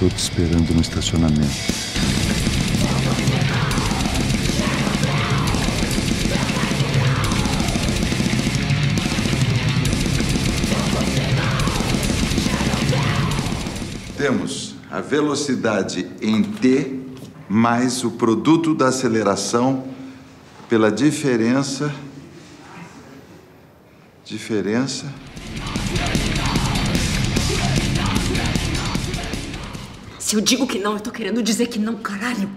Estou te esperando no estacionamento. Temos a velocidade em T mais o produto da aceleração pela diferença diferença Se eu digo que não, eu tô querendo dizer que não, caralho.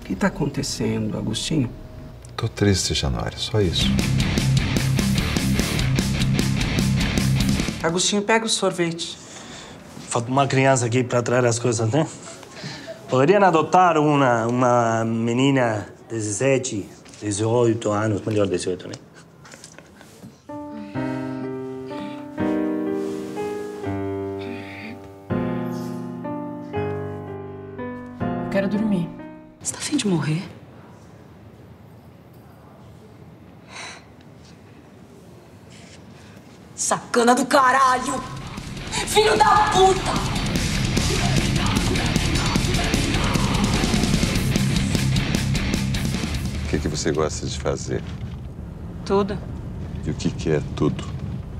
O que tá acontecendo, Agostinho? Tô triste, Januário, só isso. Agostinho, pega o sorvete. Falta uma criança aqui para trazer as coisas, né? Poderiam adotar uma, uma menina de 17, 18 anos, melhor 18, né? Quero dormir. Você tá afim de morrer? Sacana do caralho! Filho da puta! O que, que você gosta de fazer? Tudo. E o que, que é tudo?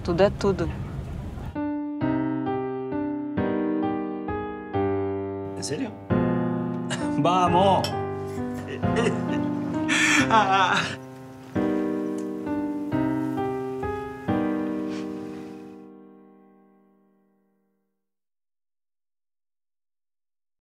Tudo é tudo. バーも。ああ